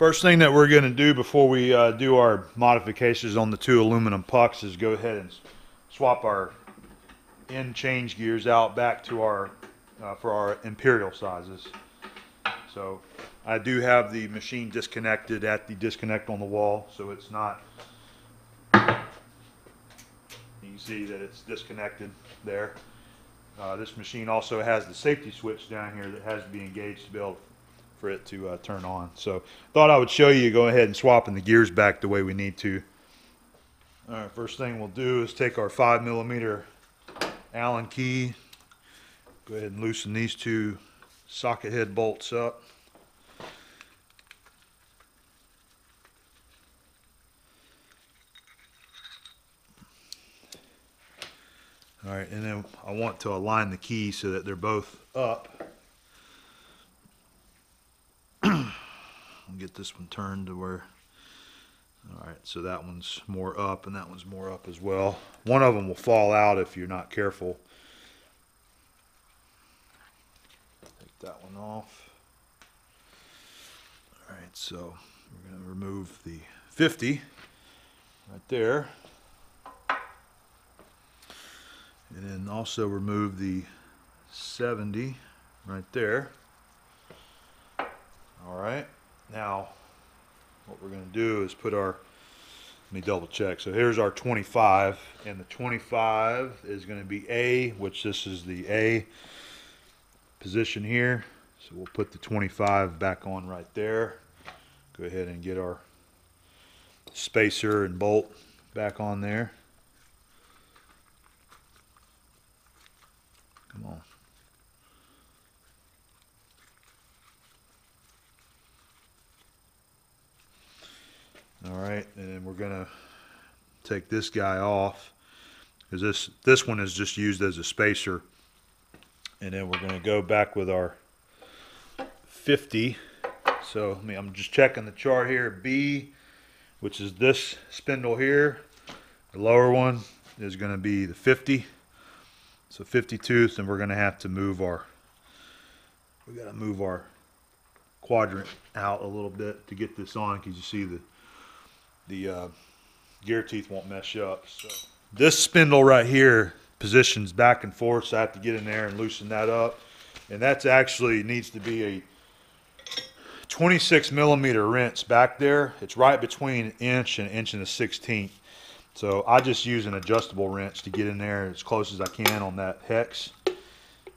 First thing that we're going to do before we uh, do our modifications on the two aluminum pucks is go ahead and swap our end change gears out back to our uh, for our imperial sizes. So I do have the machine disconnected at the disconnect on the wall, so it's not. You can see that it's disconnected there. Uh, this machine also has the safety switch down here that has to be engaged to be able for it to uh, turn on. So thought I would show you go ahead and swapping the gears back the way we need to. All right, first thing we'll do is take our five millimeter Allen key. Go ahead and loosen these two socket head bolts up. All right, and then I want to align the keys so that they're both up. Get this one turned to where, all right, so that one's more up and that one's more up as well. One of them will fall out if you're not careful. Take that one off. All right, so we're gonna remove the 50 right there. And then also remove the 70 right there. All right, now what we're gonna do is put our, let me double check. So here's our 25 and the 25 is gonna be A, which this is the A position here. So we'll put the 25 back on right there. Go ahead and get our spacer and bolt back on there. Come on. All right, and we're gonna take this guy off because this this one is just used as a spacer, and then we're gonna go back with our 50. So I mean, I'm just checking the chart here. B, which is this spindle here, the lower one is gonna be the 50. So 50 tooth, and we're gonna have to move our, we gotta move our quadrant out a little bit to get this on, because you see the, the uh, gear teeth won't mesh up. So this spindle right here positions back and forth, so I have to get in there and loosen that up. And that's actually needs to be a 26 millimeter wrench back there. It's right between an inch and an inch and a sixteenth. So I just use an adjustable wrench to get in there as close as I can on that hex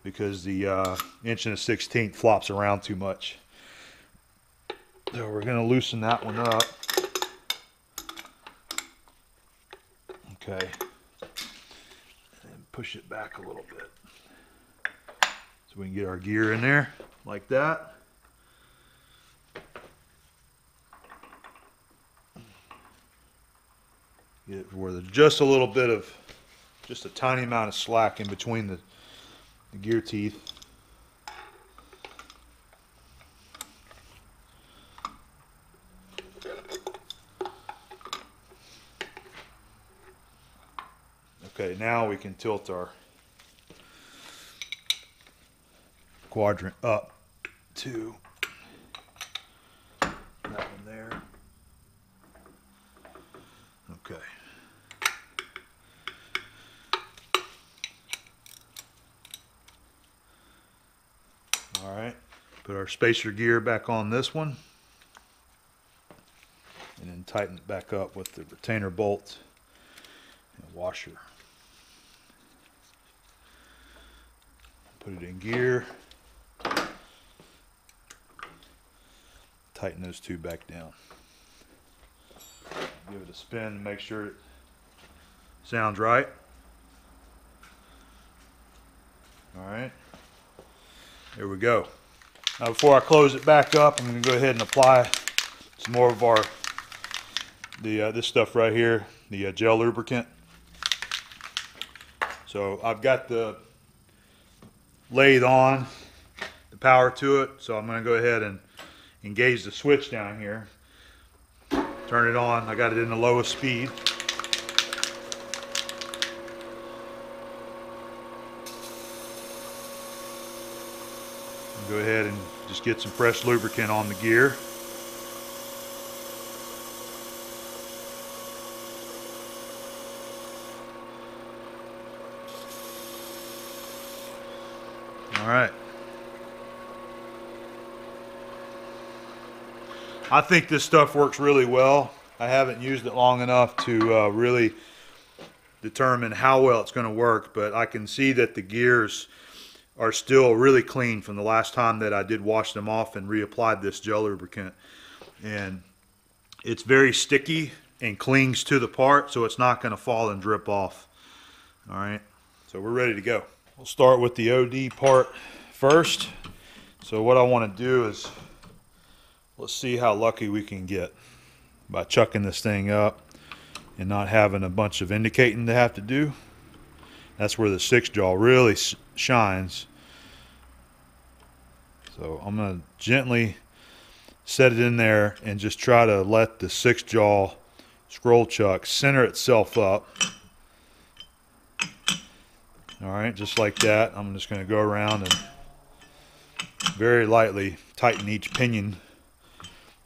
because the uh, inch and a sixteenth flops around too much. So we're gonna loosen that one up. Okay. And push it back a little bit. So we can get our gear in there like that. Get it where there's just a little bit of, just a tiny amount of slack in between the, the gear teeth. Okay, now we can tilt our quadrant up to that one there. Okay. All right, put our spacer gear back on this one. And then tighten it back up with the retainer bolt and washer. Put it in gear. Tighten those two back down. Give it a spin to make sure it sounds right. All right. There we go. Now before I close it back up, I'm to go ahead and apply some more of our the uh, this stuff right here, the uh, gel lubricant. So I've got the lathe on, the power to it. So I'm going to go ahead and engage the switch down here. Turn it on. I got it in the lowest speed. Go ahead and just get some fresh lubricant on the gear. All right. I think this stuff works really well. I haven't used it long enough to uh, really determine how well it's going to work, but I can see that the gears are still really clean from the last time that I did wash them off and reapplied this gel lubricant. And it's very sticky and clings to the part, so it's not going to fall and drip off. All right, so we're ready to go. We'll start with the OD part first. So what I want to do is let's see how lucky we can get by chucking this thing up and not having a bunch of indicating to have to do. That's where the six jaw really shines. So I'm going to gently set it in there and just try to let the six jaw scroll chuck center itself up. All right, just like that. I'm just going to go around and very lightly tighten each pinion.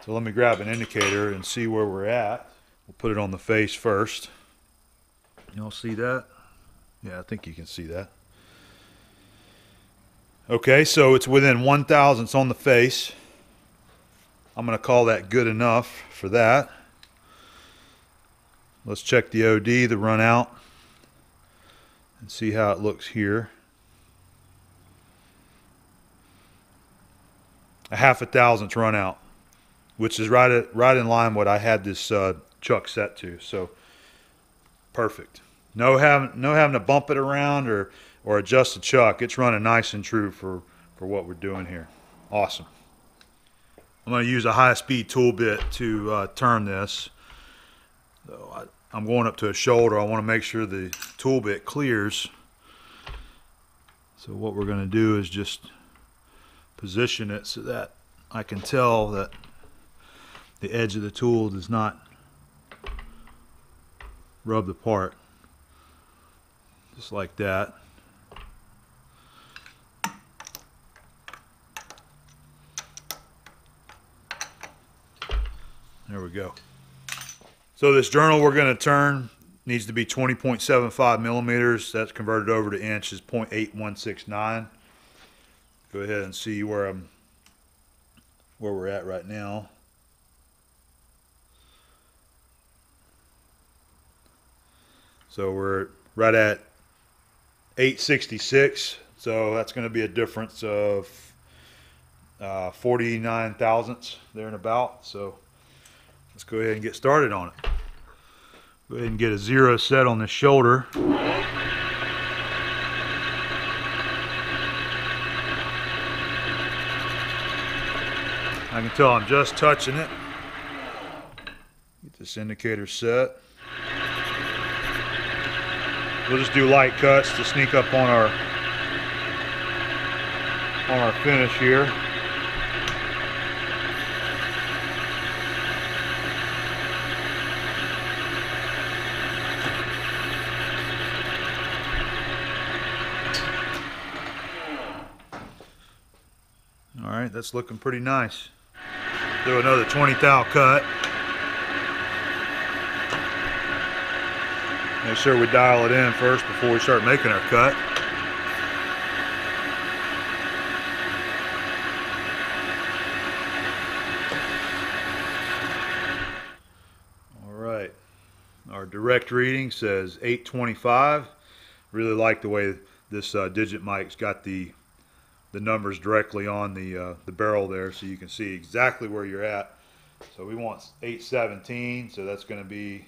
So let me grab an indicator and see where we're at. We'll put it on the face first. Y'all see that? Yeah, I think you can see that. Okay, so it's within one thousandths on the face. I'm going to call that good enough for that. Let's check the OD, the run out, and see how it looks here. A half a thousandth run out, which is right at, right in line what I had this uh, chuck set to. So perfect. No having no having to bump it around or or adjust the chuck. It's running nice and true for for what we're doing here. Awesome. I'm going to use a high speed tool bit to uh, turn this. So I, I'm going up to a shoulder. I want to make sure the tool bit clears. So what we're going to do is just position it so that I can tell that the edge of the tool does not rub the part. Just like that. There we go. So this journal we're going to turn needs to be 20.75 millimeters. That's converted over to inches 0.8169 go ahead and see where I'm where we're at right now So we're right at 866. So that's going to be a difference of uh, 49 thousandths there and about. So let's go ahead and get started on it. Go ahead and get a zero set on the shoulder. I can tell I'm just touching it. Get this indicator set. We'll just do light cuts to sneak up on our on our finish here. All right, that's looking pretty nice. Do another 20 thou cut. Make sure we dial it in first before we start making our cut. All right, our direct reading says 825. Really like the way this uh, digit mic's got the the numbers directly on the uh, the barrel there so you can see exactly where you're at. So we want 817, so that's going to be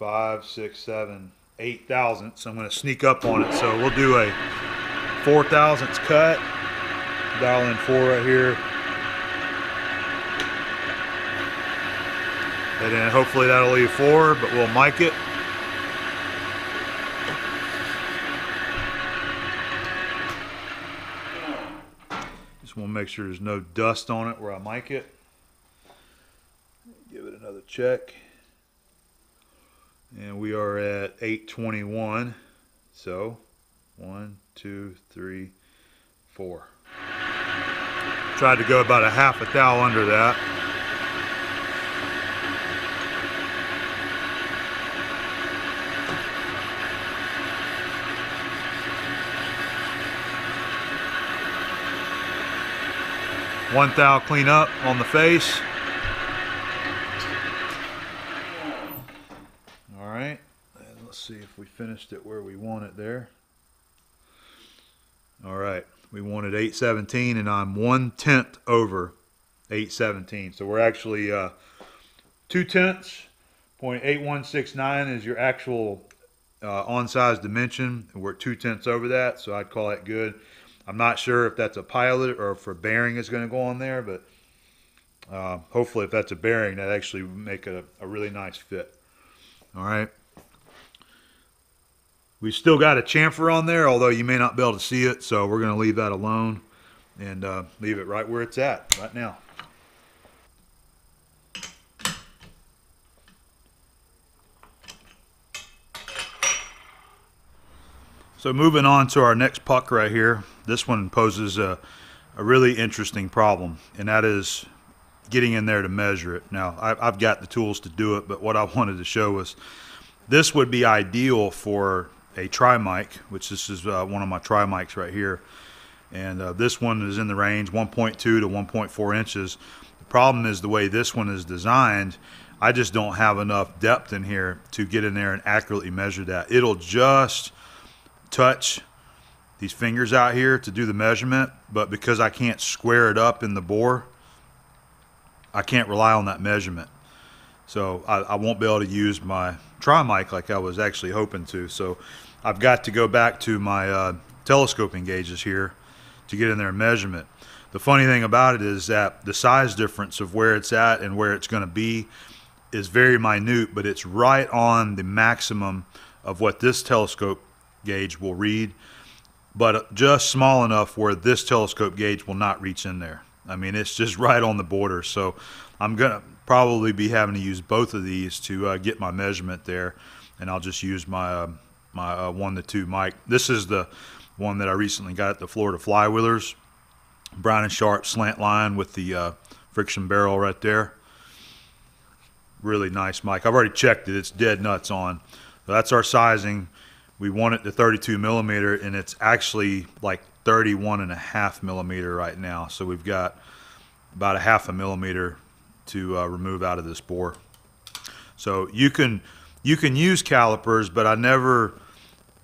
five, six, seven, eight thousandths. I'm going to sneak up on it. So we'll do a four thousandths cut. Dial in four right here. And then hopefully that'll leave four, but we'll mic it. Just want to make sure there's no dust on it where I mic it. Give it another check and we are at 821 so one two three four. Tried to go about a half a thou under that. One thou clean up on the face. All right. And let's see if we finished want it there. All right. We wanted 817 and I'm one tenth over 817. So we're actually uh, two tenths. 0.8169 is your actual uh, on size dimension. We're two tenths over that, so I'd call that good. I'm not sure if that's a pilot or if a bearing is going to go on there, but uh, hopefully, if that's a bearing, that actually make a, a really nice fit. All right. We still got a chamfer on there, although you may not be able to see it, so we're going to leave that alone and uh, leave it right where it's at right now. So moving on to our next puck right here, this one poses a, a really interesting problem, and that is getting in there to measure it. Now, I, I've got the tools to do it, but what I wanted to show was this would be ideal for a tri mic, which this is uh, one of my tri mics right here. And uh, this one is in the range 1.2 to 1.4 inches. The problem is the way this one is designed, I just don't have enough depth in here to get in there and accurately measure that. It'll just touch these fingers out here to do the measurement, but because I can't square it up in the bore, I can't rely on that measurement. So I, I won't be able to use my tri mic like I was actually hoping to. So I've got to go back to my uh, telescoping gauges here to get in there and measurement. The funny thing about it is that the size difference of where it's at and where it's going to be is very minute, but it's right on the maximum of what this telescope gauge will read, but just small enough where this telescope gauge will not reach in there. I mean, it's just right on the border. So I'm going to probably be having to use both of these to uh, get my measurement there. And I'll just use my, uh, my uh, one to two mic. This is the one that I recently got at the Florida Flywheelers. Brown and Sharpe slant line with the uh, friction barrel right there. Really nice mic. I've already checked it. It's dead nuts on. So that's our sizing we want it to 32 millimeter and it's actually like 31 and a half millimeter right now. So we've got about a half a millimeter to uh, remove out of this bore. So you can you can use calipers but I never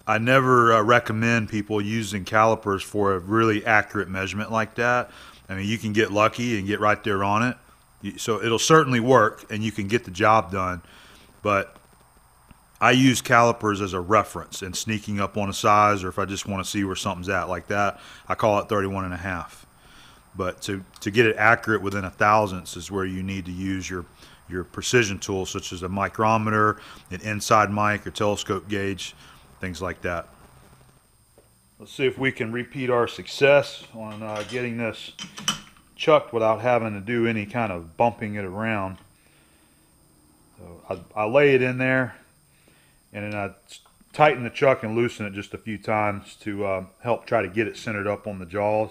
I never uh, recommend people using calipers for a really accurate measurement like that. I mean you can get lucky and get right there on it. So it'll certainly work and you can get the job done. But I use calipers as a reference and sneaking up on a size or if I just want to see where something's at like that, I call it 31 and a half. But to, to get it accurate within a thousandths is where you need to use your, your precision tools such as a micrometer, an inside mic or telescope gauge, things like that. Let's see if we can repeat our success on uh, getting this chucked without having to do any kind of bumping it around. So I, I lay it in there and then I tighten the chuck and loosen it just a few times to uh, help try to get it centered up on the jaws.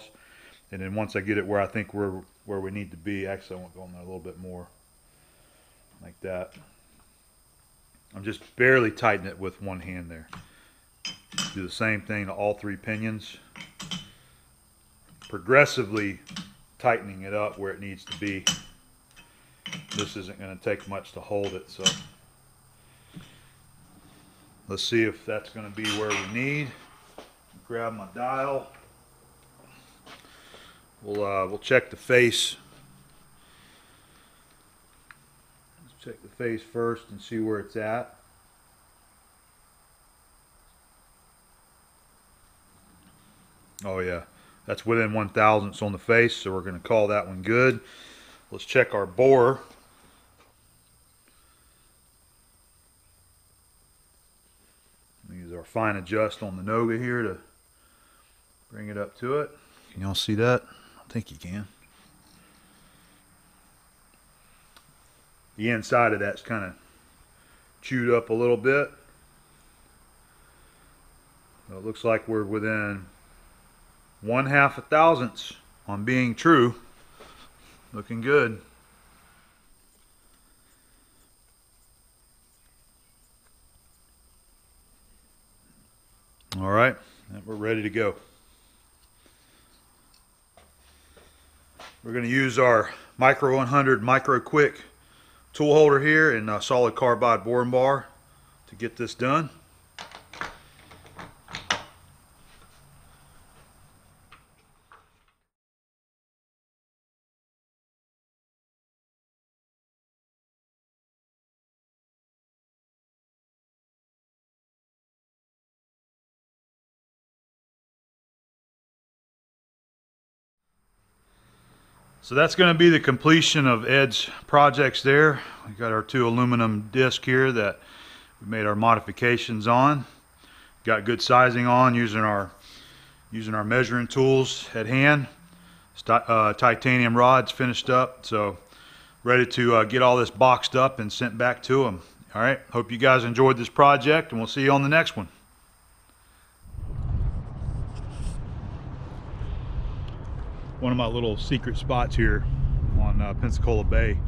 And then once I get it where I think we're where we need to be, actually I want to go in there a little bit more like that. I'm just barely tightening it with one hand there. Do the same thing to all three pinions. Progressively tightening it up where it needs to be. This isn't going to take much to hold it, so Let's see if that's going to be where we need. Grab my dial. We'll uh, we'll check the face. Let's check the face first and see where it's at. Oh yeah, that's within one thousandths on the face, so we're going to call that one good. Let's check our bore. our fine adjust on the Noga here to bring it up to it. Can y'all see that? I think you can. The inside of that's kind of chewed up a little bit. So it looks like we're within one half a thousandths on being true. Looking good. All right, we're ready to go. We're going to use our Micro 100 Micro Quick tool holder here and a uh, solid carbide boring bar to get this done. So that's going to be the completion of Ed's projects there. We got our two aluminum disc here that we made our modifications on. Got good sizing on using our using our measuring tools at hand. Uh, titanium rods finished up, so ready to uh, get all this boxed up and sent back to them. All right, hope you guys enjoyed this project, and we'll see you on the next one. One of my little secret spots here on uh, Pensacola Bay.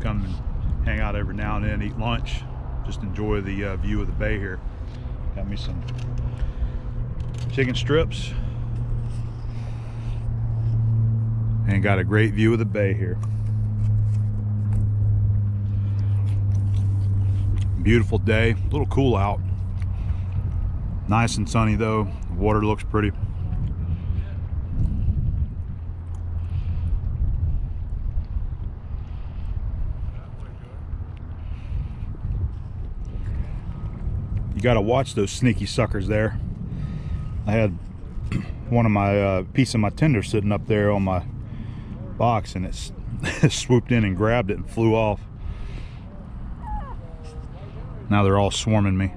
Come and hang out every now and then, eat lunch, just enjoy the uh, view of the bay here. Got me some chicken strips and got a great view of the bay here. Beautiful day, a little cool out. Nice and sunny though, the water looks pretty. Got to watch those sneaky suckers there. I had one of my uh, piece of my tender sitting up there on my box and it swooped in and grabbed it and flew off. Now they're all swarming me.